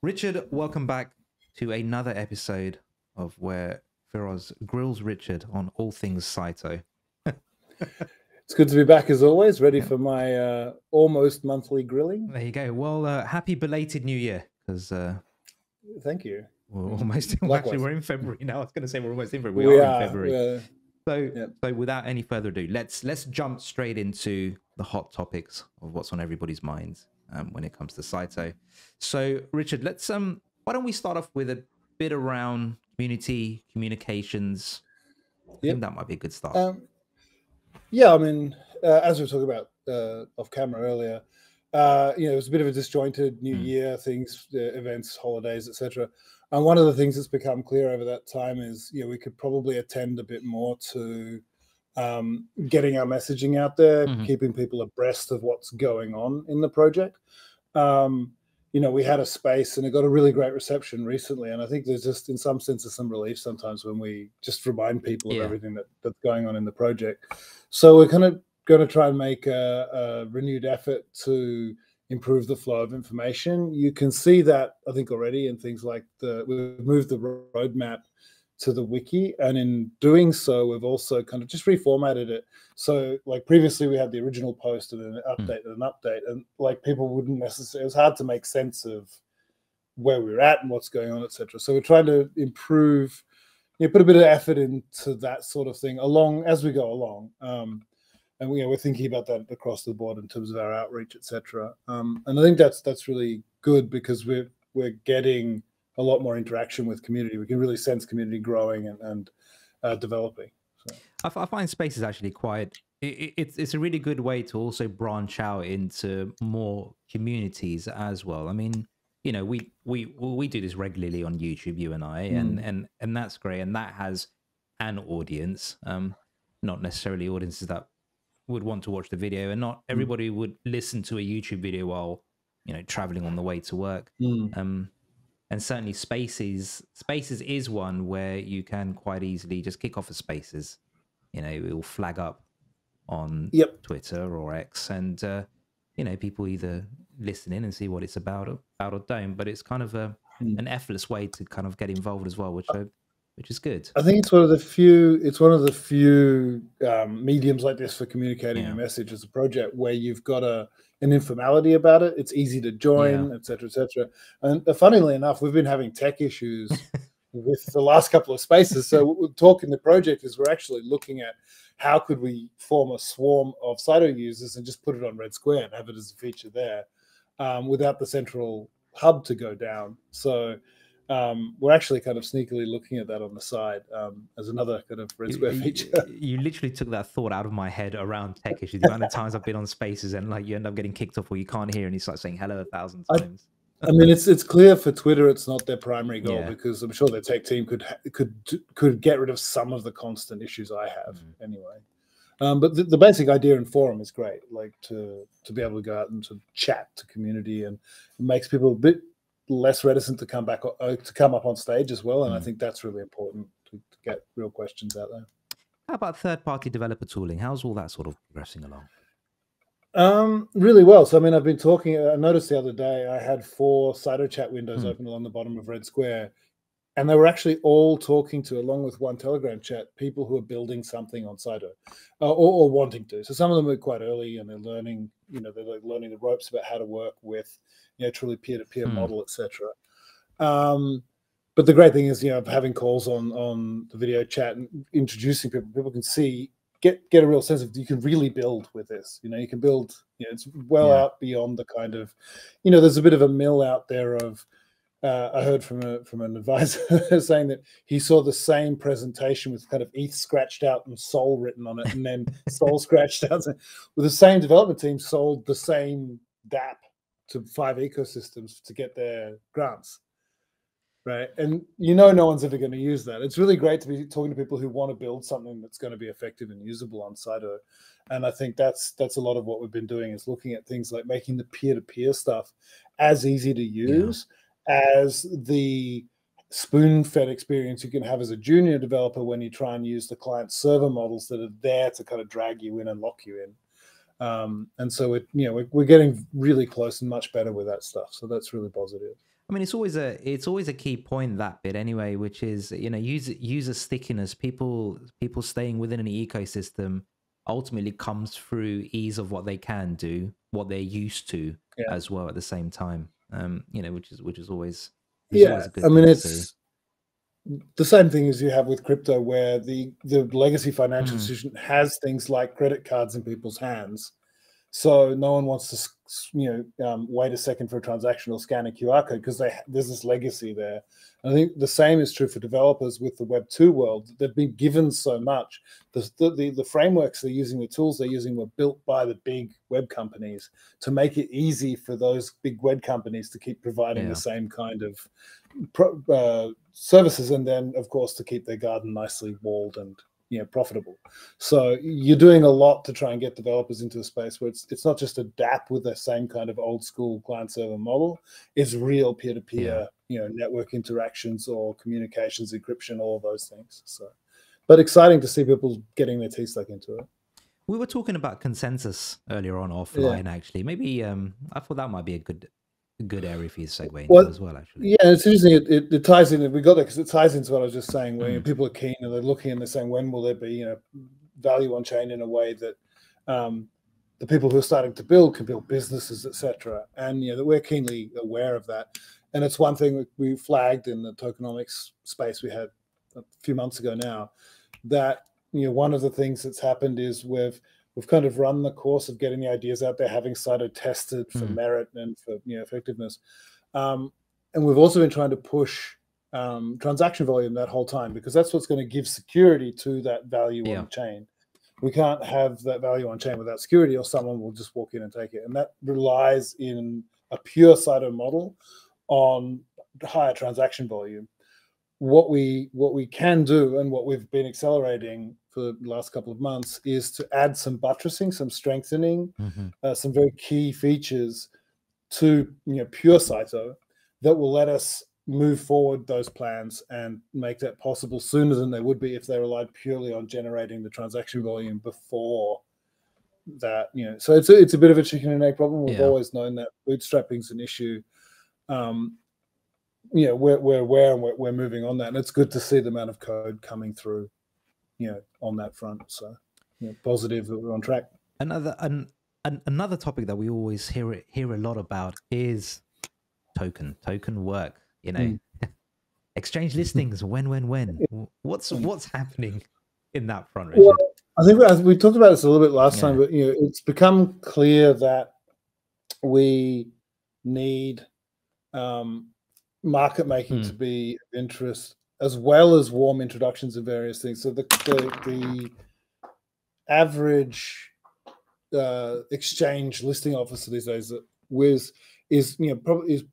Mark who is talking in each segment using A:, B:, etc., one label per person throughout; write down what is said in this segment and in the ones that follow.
A: Richard, welcome back to another episode of where Firoz grills Richard on all things Saito.
B: it's good to be back as always, ready for my uh, almost monthly grilling.
A: There you go. Well, uh, happy belated New Year, because uh,
B: thank you.
A: We're almost actually we're in February now. I was going to say we're almost in February. We, we are, are, in February. So, yep. so without any further ado, let's let's jump straight into the hot topics of what's on everybody's minds um, when it comes to Saito. So, Richard, let's um, why don't we start off with a bit around community communications? I yep. think that might be a good start. Um,
B: yeah, I mean, uh, as we were talking about uh, off camera earlier, uh, you know, it was a bit of a disjointed New mm. Year things, uh, events, holidays, etc. And one of the things that's become clear over that time is, you know, we could probably attend a bit more to um, getting our messaging out there, mm-hmm. keeping people abreast of what's going on in the project. Um, you know, we had a space and it got a really great reception recently. And I think there's just, in some sense, some relief sometimes when we just remind people yeah. of everything that, that's going on in the project. So we're kind of going to try and make a, a renewed effort to improve the flow of information. You can see that, I think, already in things like the, we've moved the roadmap to the wiki and in doing so we've also kind of just reformatted it so like previously we had the original post and an hmm. update mm. and an update and like people wouldn't necessarily it was hard to make sense of where we're at and what's going on etc so we're trying to improve you know, put a bit of effort into that sort of thing along as we go along um, and we, you know, we're thinking about that across the board in terms of our outreach etc um, and i think that's that's really good because we're we're getting a lot more interaction with community. We can really sense community growing and, and uh, developing. So.
A: I, I, find space is actually quite. It, it's it's a really good way to also branch out into more communities as well. I mean, you know, we we we do this regularly on YouTube, you and I, mm. and and and that's great, and that has an audience. Um, not necessarily audiences that would want to watch the video, and not mm. everybody mm. would listen to a YouTube video while you know traveling on the way to work. Mm. Um, and certainly spaces spaces is one where you can quite easily just kick off a spaces you know it will flag up on
B: yep.
A: twitter or x and uh, you know people either listen in and see what it's about or, about or don't but it's kind of a mm. an effortless way to kind of get involved as well which I, which is good
B: i think it's one of the few it's one of the few um, mediums like this for communicating yeah. a message as a project where you've got a an informality about it. It's easy to join, etc., yeah. etc. Et and uh, funnily enough, we've been having tech issues with the last couple of spaces. So we're talking the project is we're actually looking at how could we form a swarm of Saito users and just put it on Red Square and have it as a feature there um, without the central hub to go down. So um, we're actually kind of sneakily looking at that on the side um, as another kind of red square
A: you,
B: feature.
A: You literally took that thought out of my head around tech issues. The amount of times I've been on spaces and like you end up getting kicked off or you can't hear and you start saying hello a thousand times.
B: I, I mean, it's it's clear for Twitter it's not their primary goal yeah. because I'm sure their tech team could could could get rid of some of the constant issues I have mm. anyway. Um, but the, the, basic idea in forum is great, like to to be able to go out and to chat to community, and it makes people a bit less reticent to come back uh, to come up on stage as well. And mm. I think that's really important to, to, get real questions out there.
A: How about third party developer tooling? How's all that sort of progressing along?
B: Um, really well. So I mean, I've been talking. I noticed the other day I had four Saito chat windows mm. open along the bottom of Red Square, and they were actually all talking to, along with one Telegram chat, people who are building something on Saito uh, or, or, wanting to. So some of them are quite early and they're learning. You know, they're like learning the ropes about how to work with you know, truly peer-to-peer mm. model, etc. Um, but the great thing is, you know, having calls on on the video chat and introducing people, people can see get get a real sense of you can really build with this. You know, you can build. You know, it's well yeah. out beyond the kind of, you know, there's a bit of a mill out there of. Uh, I heard from a from an advisor saying that he saw the same presentation with kind of ETH scratched out and Sol written on it, and then Sol scratched out. With the same development team, sold the same DAP to five ecosystems to get their grants right and you know no one's ever going to use that it's really great to be talking to people who want to build something that's going to be effective and usable on Saito and i think that's that's a lot of what we've been doing is looking at things like making the peer-to-peer stuff as easy to use yeah. As the spoon-fed experience you can have as a junior developer when you try and use the client server models that are there to kind of drag you in and lock you in um, and so it, you know, we're, we're getting really close and much better with that stuff. So that's really positive.
A: I mean, it's always a it's always a key point that bit anyway, which is you know user user stickiness. People people staying within an ecosystem ultimately comes through ease of what they can do, what they're used to
B: Yeah.
A: as well at the same time. Um, you know, which is which is always which is
B: yeah
A: always a good
B: i mean
A: to
B: it's the same thing as you have with crypto where the the legacy financial
A: Mm.
B: institution has things like credit cards in people's hands so no one wants to you know um, wait a second for a transaction or scan a qr code because there's this legacy there. I think the same is true for developers with the web 2 world. They've been given so much. The, the, the, the frameworks they're using the tools they're using were built by the big web companies to make it easy for those big web companies to keep providing
A: Yeah.
B: the same kind of pro, uh, services and then of course to keep their garden nicely walled and you know profitable. So you're doing a lot to try and get developers into a space where it's it's not just adapt with the same kind of old school client server model. It's real peer-to-peer you know network interactions or communications encryption all of those things. So but exciting to see people getting their teeth stuck into it.
A: We were talking about consensus earlier on offline. Actually, maybe um, I thought that might be a good a good area for you to segue into
B: Well,
A: as well. Actually,
B: Yeah, it's interesting. It, it, it ties in. We got there because it ties into what I was just saying. Where
A: Mm.
B: people are keen and they're looking and they're saying, when will there be you know value on chain in a way that um, the people who are starting to build can build businesses, etc. And you know that we're keenly aware of that. And it's one thing that we flagged in the tokenomics space we had a few months ago now. That you know one of the things that's happened is we've we've kind of run the course of getting the ideas out there, having started tested for
A: Mm.
B: merit and for you know effectiveness. Um, and we've also been trying to push um, transaction volume that whole time because that's what's going to give security to that value
A: Yeah.
B: on chain. We can't have that value on chain without security, or someone will just walk in and take it. And that relies in a pure Saito model on higher transaction volume. What we what we can do and what we've been accelerating the last couple of months is to add some buttressing, some strengthening,
A: Mhm.
B: uh, some very key features to you know pure Saito that will let us move forward those plans and make that possible sooner than they would be if they relied purely on generating the transaction volume before that you know so it's a, it's a bit of a chicken and egg problem we've
A: Yeah.
B: always known that bootstrapping's an issue um you know we're, we're aware and we're, we're moving on that and it's good to see the amount of code coming through you know on that front. So you know, positive that we're on track.
A: Another an, an, another topic that we always hear hear a lot about is token token work you know.
B: Mm.
A: exchange listings when when when? What's what's happening in that front
B: Well, I think we talked about this a little bit last time, but you know, it's become clear that we need um, market making to
A: Hmm.
B: be of interest as well as warm introductions of various things. So the the, the average uh, exchange listing officer these days with is you know probably is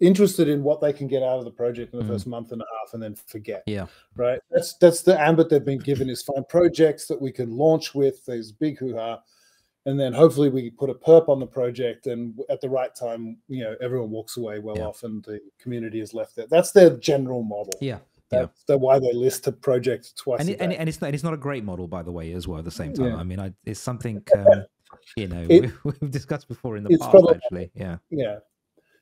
B: interested in what they can get out of the project in the
A: Mhm.
B: first month and a half and then forget
A: yeah
B: right? That's that's the ambit they've been given is find projects that we can launch with. There's big hoo-ha, and then hopefully we put a perp on the project, and at the right time, you know, everyone walks away well
A: Yeah.
B: off, and the community is left there. That's their general model.
A: yeah.
B: That's why they list a project twice
A: and it, and, and it's not it's not a great model by the way as well at the same time
B: Yeah.
A: i mean I, it's something um, you know
B: It-
A: we, we've discussed before in the past
B: probably-
A: actually yeah
B: yeah.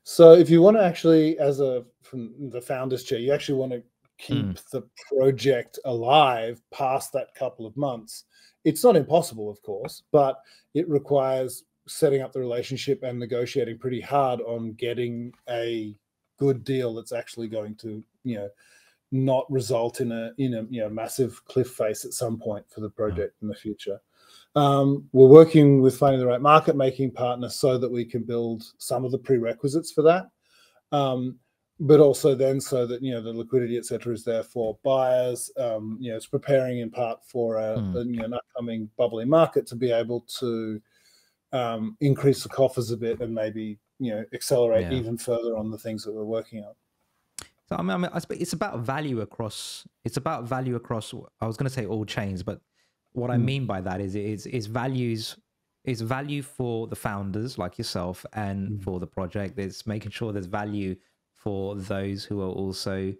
B: So if you want to actually, as a from the founders chair, you actually want to keep
A: Mm.
B: the project alive past that couple of months. It's not impossible, of course, but it requires setting up the relationship and negotiating pretty hard on getting a good deal that's actually going to, you know, not result in a in a you know massive cliff face at some point for the project in the future. Um, we're working with finding the right market making partner so that we can build some of the prerequisites for that. Um, but also then so that you know the liquidity etc is there for buyers um you know it's preparing in part for a,
A: Mm.
B: a, you know, an upcoming bubbly market to be able to um increase the coffers a bit and maybe you know accelerate
A: Yeah.
B: even further on the things that we're working on
A: So I mean, I mean, it's about value across. It's about value across. I was going to say all chains, but what I
B: Mm.
A: mean by that is is is values is value for the founders like yourself and
B: Mm.
A: for the project. It's making sure there's value for those who are also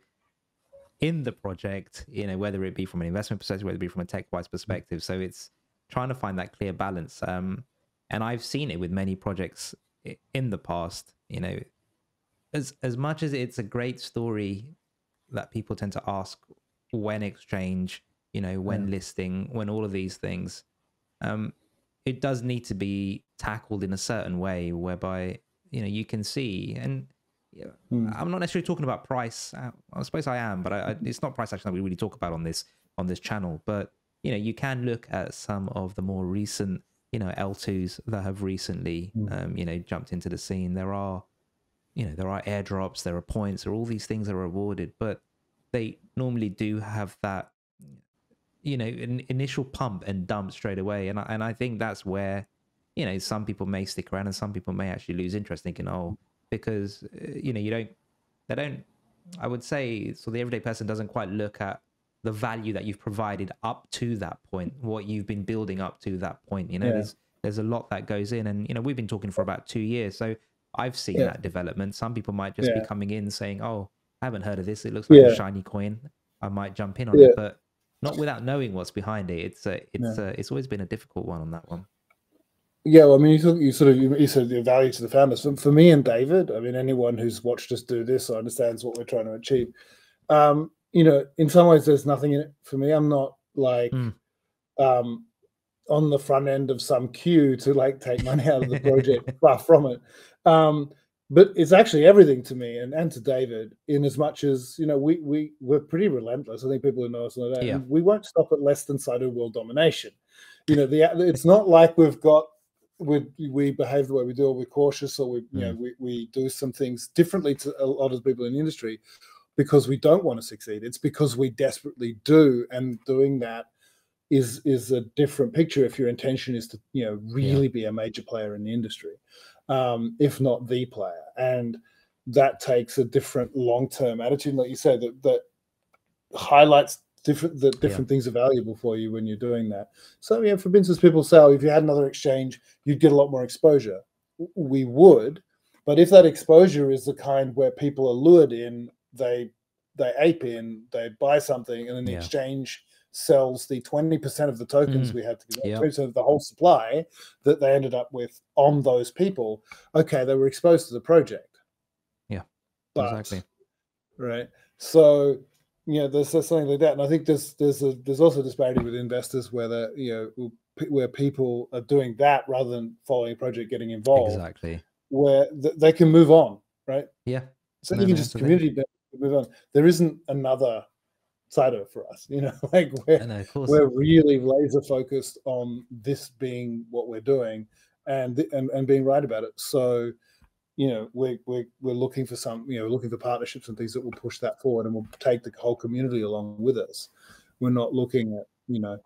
A: in the project. You know, whether it be from an investment perspective, whether it be from a tech wise perspective. So it's trying to find that clear balance. Um, and I've seen it with many projects in the past. You know, as as much as it's a great story that people tend to ask when exchange, you know, when
B: Yeah.
A: listing, when all of these things, um, it does need to be tackled in a certain way whereby you know you can see and.
B: Hmm.
A: I'm not necessarily talking about price. uh, I suppose I am, but I, I, it's not price action that we really talk about on this on this channel. But you know, you can look at some of the more recent, you know, L2s that have recently,
B: Mm.
A: um, you know, jumped into the scene. There are, you know, there are airdrops, there are points, there are all these things that are awarded, but they normally do have that, you know, an initial pump and dump straight away. And I, and I think that's where, you know, some people may stick around and some people may actually lose interest, thinking, oh, because uh, you know, you don't, they don't. I would say so. The everyday person doesn't quite look at the value that you've provided up to that point, what you've been building up to that point. You know,
B: Yeah.
A: there's there's a lot that goes in, and you know, we've been talking for about two years, so I've seen
B: Yeah.
A: that development. Some people might just be coming in saying, "Oh, I haven't heard of this. It looks like
B: Yeah.
A: a shiny coin. I might jump in on
B: Yeah.
A: it," but not without knowing what's behind it. It's a, it's a, it's always been a difficult one on that one.
B: Yeah, well, I mean, you, talk, you sort of you, the value to the founders. For, for me and David, I mean, anyone who's watched us do this or understands what we're trying to achieve. Um, you know, in some ways, there's nothing in it for me. I'm not like
A: Mm.
B: um, on the front end of some queue to like take money out of the project. far from it. Um, but it's actually everything to me and, and to David, in as much as you know, we we we're pretty relentless. I think people who know us know that.
A: Yeah.
B: We won't stop at less than Saito world domination. You know, the it's not like we've got we we behave the way we do, or we're cautious, or we you know we, we do some things differently to a lot of people in the industry because we don't want to succeed. It's because we desperately do, and doing that is is a different picture if your intention is to you know really be a major player in the industry, um, if not the player, and that takes a different long term attitude, like you said, that that highlights different that different things are valuable for you when you're doing that. So yeah, for instance, people say, oh, if you had another exchange, you'd get a lot more exposure. We would, but if that exposure is the kind where people are lured in, they they ape in, they buy something, and then the
A: Yeah.
B: exchange sells the 20% of the tokens
A: Mm.
B: we had to give,
A: Yeah.
B: 20% of the whole supply that they ended up with on those people. Okay, they were exposed to the project.
A: Yeah,
B: But,
A: exactly.
B: Right. So, you know, there's, there's something like that. And I think there's there's a there's also a disparity with investors where the you know where people are doing that rather than following a project, getting involved,
A: Exactly.
B: where th- they can move on, right?
A: Yeah.
B: So
A: No,
B: you can
A: no,
B: just community move on. There isn't another Saito for us, you know, like uh,
A: we're of course,
B: we're really laser focused on this being what we're doing and and, and being right about it. So, you know, we're, we're we're looking for some, you know, looking for partnerships and things that will push that forward and will take the whole community along with us. We're not looking at, you know,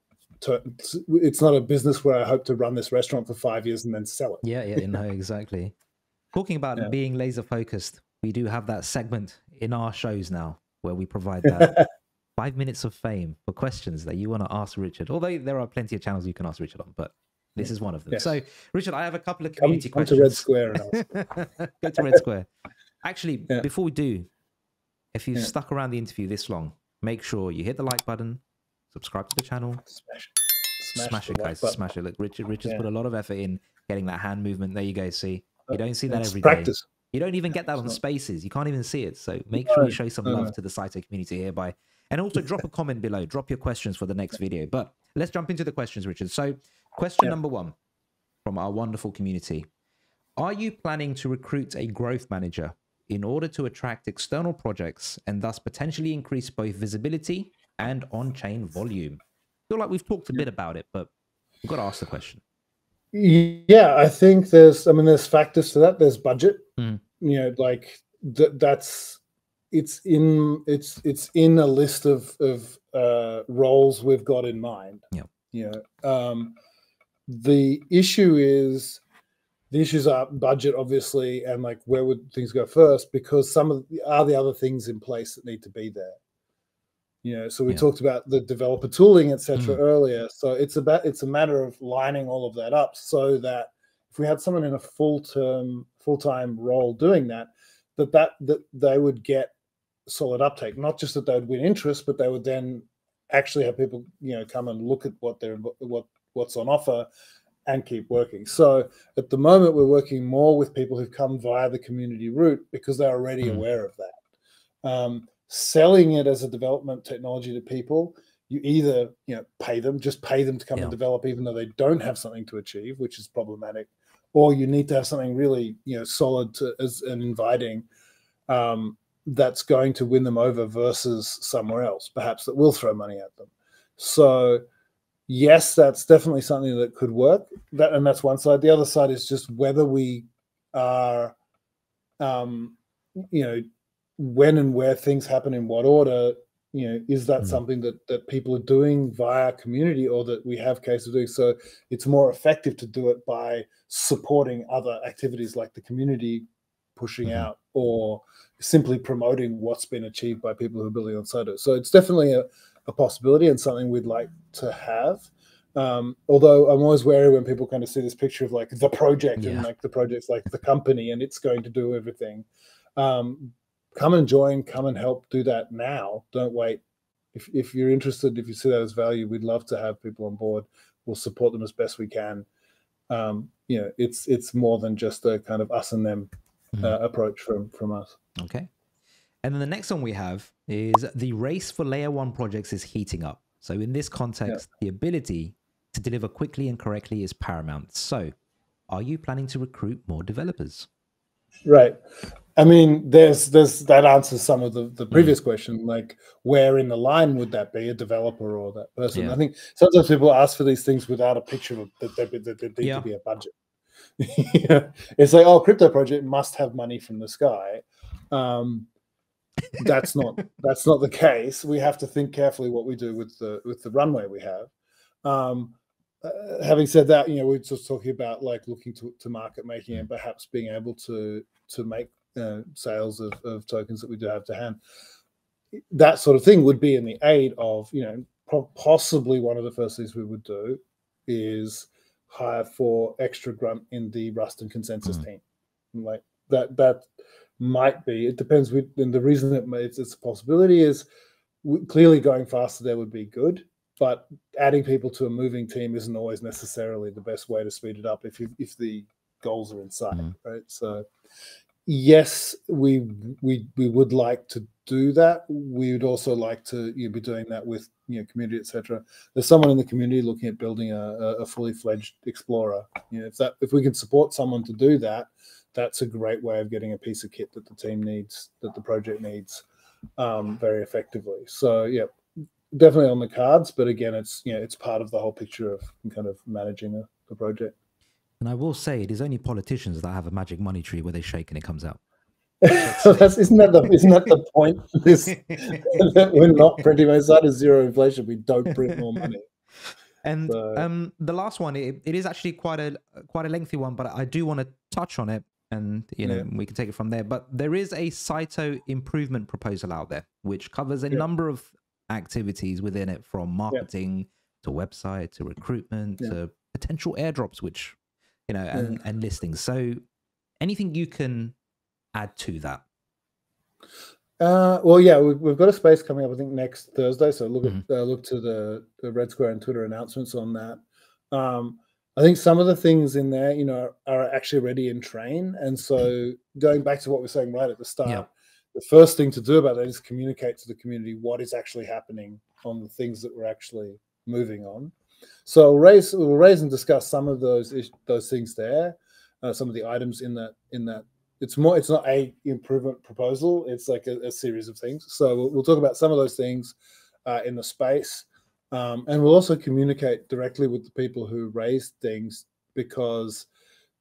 B: to, it's not a business where I hope to run this restaurant for five years and then sell it.
A: Yeah, yeah, no, exactly. Talking about
B: Yeah.
A: being laser focused, we do have that segment in our shows now where we provide that five minutes of fame for questions that you want to ask Richard. Although there are plenty of channels you can ask Richard on, but this is one of them.
B: Yes.
A: So, Richard, I have a couple of
B: Come,
A: community
B: come to
A: questions.
B: Red Square and ask.
A: Go to Red Square. Actually,
B: Yeah.
A: before we do, if you've
B: Yeah.
A: stuck around the interview this long, make sure you hit the like button, subscribe to the channel,
B: smash,
A: smash,
B: the
A: it, guys,
B: button.
A: smash it. Look, Richard, Richard's
B: Yeah.
A: put a lot of effort in getting that hand movement. There you go. See, you uh, don't see that
B: It's
A: every day.
B: practice.
A: You don't even get that on Spaces. You can't even see it. So make sure you show some love to the Saito community here by, and also drop a comment below. Drop your questions for the next video. But let's jump into the questions, Richard. So, question
B: Yeah.
A: number one from our wonderful community: Are you planning to recruit a growth manager in order to attract external projects and thus potentially increase both visibility and on-chain volume? I feel like we've talked a bit about it, but we've got to ask the question.
B: Yeah, I think there's. I mean, there's factors to that. There's budget.
A: Mm.
B: You know, like th- that's it's in it's it's in a list of of uh, roles we've got in mind.
A: Yeah.
B: You know, um, the issue is the issues are budget, obviously, and like where would things go first? Because some of the, are the other things in place that need to be there. You know, so we
A: Yeah.
B: talked about the developer tooling, etc.
A: Mm.
B: earlier. So it's about it's a matter of lining all of that up so that if we had someone in a full term, full time role doing that, that that that they would get solid uptake. Not just that they would win interest, but they would then actually have people, you know, come and look at what they're what what's on offer and keep working. So at the moment, we're working more with people who've come via the community route because they're already mm. aware of that. Um, selling it as a development technology to people, you either you know pay them, just pay them to come yeah. and develop, even though they don't have something to achieve, which is problematic, or you need to have something really you know solid to, as and inviting. Um, that's going to win them over versus somewhere else, perhaps that will throw money at them. So yes, that's definitely something that could work. That and that's one side. The other side is just whether we are, um, you know, when and where things happen in what order. You know, is that mm. something that that people are doing via community, or that we have cases doing? So it's more effective to do it by supporting other activities like the community pushing mm. out, or simply promoting what's been achieved by people who are building on Saito. So it's definitely a a possibility and something we'd like to have. Um, although I'm always wary when people kind of see this picture of like the project yeah. and like the project's like the company and it's going to do everything. Um, come and join, come and help do that now. Don't wait. If, if you're interested, if you see that as value, we'd love to have people on board. We'll support them as best we can. Um, you know, it's it's more than just a kind of us and them mm-hmm. uh, approach from from us.
A: Okay. And then the next one we have is the race for layer one projects is heating up. So in this context, yeah. the ability to deliver quickly and correctly is paramount. So are you planning to recruit more developers?
B: Right. I mean, there's there's that answers some of the, the mm. previous mm. question, like where in the line would that be, a developer or that person? Yeah. I think sometimes people ask for these things without a picture of that there, there, there need yeah. to be a budget. yeah. It's like, oh, crypto project must have money from the sky. Um, that's not that's not the case. We have to think carefully what we do with the with the runway we have. Um, uh, having said that, you know, we're just talking about like looking to, to market making and perhaps being able to to make uh, sales of, of tokens that we do have to hand. That sort of thing would be in the aid of, you know, possibly one of the first things we would do is hire for extra grunt in the Rust and consensus mm. team. Like that that might be. It depends. With, and the reason that it's, it's a possibility is clearly going faster there would be good, but adding people to a moving team isn't always necessarily the best way to speed it up if you, if the goals are in sight, mm-hmm. right? So, yes, we we we would like to do that. We would also like to you be doing that with you know community, etc. There's someone in the community looking at building a, a fully fledged explorer. You know, if that if we can support someone to do that, that's a great way of getting a piece of kit that the team needs, that the project needs, um, very effectively. So yeah, definitely on the cards. But again, it's you know it's part of the whole picture of kind of managing a, the project.
A: And I will say, it is only politicians that have a magic money tree where they shake and it comes out.
B: So that's, isn't that the isn't that the point? This we're not printing outside of zero inflation. We don't print more money.
A: And so. um, the last one, it, it is actually quite a quite a lengthy one, but I do want to touch on it and you know yeah. we can take it from there. But there is a Saito improvement proposal out there which covers a yeah. number of activities within it, from marketing yeah. to website to recruitment to potential airdrops, which you know, and, and listings. So anything you can add to that?
B: Uh, well, yeah, we, have got a space coming up. I think next Thursday. So look mm-hmm. at uh, look to the, the Red Square and Twitter announcements on that. Um, I think some of the things in there, you know, are actually ready in train. And so going back to what we are saying right at the start, yeah. the first thing to do about that is communicate to the community what is actually happening on the things that we're actually moving on. So we'll raise we'll raise and discuss some of those those things there, uh, some of the items in that in that. It's more. It's not a improvement proposal. It's like a, a series of things. So we'll, we'll, talk about some of those things uh, in the space. Um, and we'll also communicate directly with the people who raised things because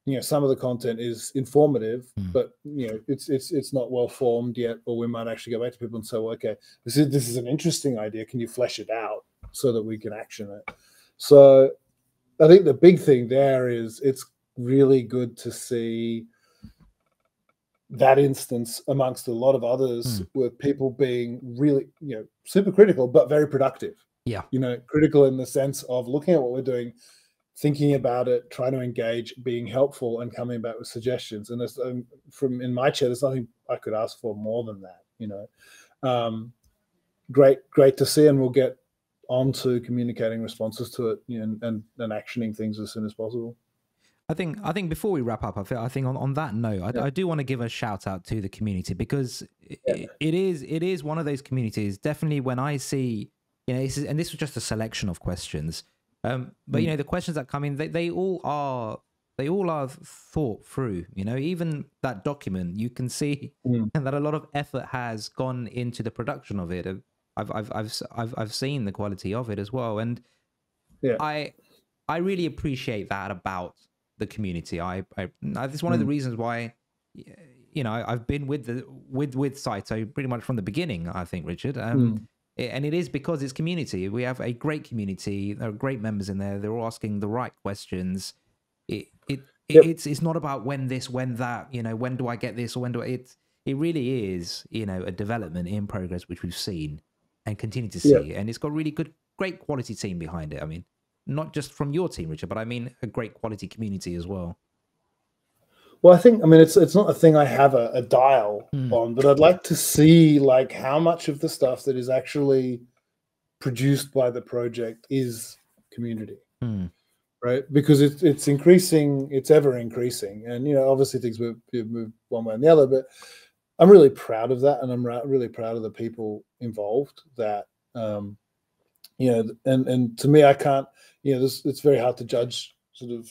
B: you know some of the content is informative mm. but you know it's it's it's not well formed yet or we might actually go back to people and say well, okay this is this is an interesting idea can you flesh it out so that we can action it so i think the big thing there is it's really good to see that instance amongst a lot of others mm. with people being really you know super critical but very productive
A: yeah.
B: You know, critical in the sense of looking at what we're doing, thinking about it, trying to engage, being helpful, and coming back with suggestions. And there's, um, from in my chair, there's nothing I could ask for more than that. You know, um, great, great to see, and we'll get onto communicating responses to it you and, and and actioning things as soon as possible.
A: I think I think before we wrap up, I feel I think on, on that note, I,
B: Yeah.
A: I do want to give a shout out to the community because
B: Yeah.
A: it is it is one of those communities. Definitely, when I see you know, this is, and this was just a selection of questions, um, but you
B: Mm.
A: know, the questions that come in, they, they all are they all are thought through. You know, even that document, you can see
B: Mm.
A: that a lot of effort has gone into the production of it. I've I've I've I've, I've seen the quality of it as well, and
B: Yeah.
A: I I really appreciate that about the community. I, I it's one of the
B: Mm.
A: reasons why you know I've been with the with with Saito pretty much from the beginning. I think Richard, um,
B: Mm.
A: i- and it is because it's community. We have a great community. There are great members in there. They're all asking the right questions. It it, it it's it's not about when this, when that. You know, when do I get this or when do I, it? It really is you know a development in progress which we've seen and continue to see,
B: Yep.
A: and it's got really good, great quality team behind it. I mean not just from your team, Richard, but I mean a great quality community as well.
B: Well, I think I mean it's it's not a thing I have a, a dial
A: Mm.
B: on, but I'd like to see like how much of the stuff that is actually produced by the project is community,
A: Hmm.
B: right? Because it's it's increasing, it's ever increasing, and you know obviously things move move one way and the other, but I'm really proud of that, and I'm really proud of the people involved. That um, you know, and and to me, I can't, you know, this it's very hard to judge sort of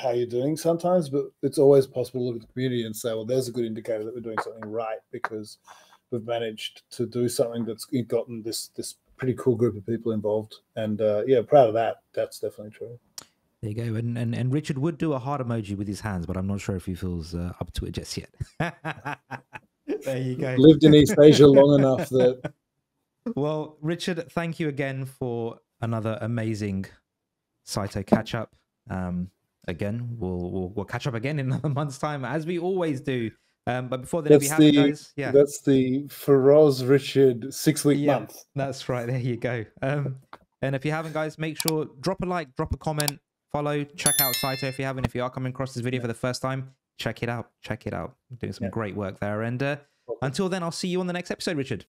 B: how you're doing sometimes, but it's always possible to look at the community and say, well, there's a good indicator that we're doing something right because we've managed to do something that's gotten this this pretty cool group of people involved. And uh, yeah, proud of that. That's definitely true.
A: There you go. And, and and Richard would do a heart emoji with his hands, but I'm not sure if he feels uh, up to it just yet. there you go.
B: Lived in East Asia long enough that
A: Well, Richard, thank you again for another amazing Saito catch up. Um, again, we'll, we'll we'll catch up again in another month's time, as we always do. Um, but before then, if you
B: that's
A: haven't,
B: the
A: guys, yeah,
B: that's the Feroz Richard six week
A: Yeah.
B: month.
A: That's right. There you go. Um, and if you haven't, guys, make sure drop a like, drop a comment, follow, check out Saito if you haven't. If you are coming across this video for the first time, check it out. Check it out. Doing some
B: Yeah.
A: great work there. And uh, until then, I'll see you on the next episode, Richard.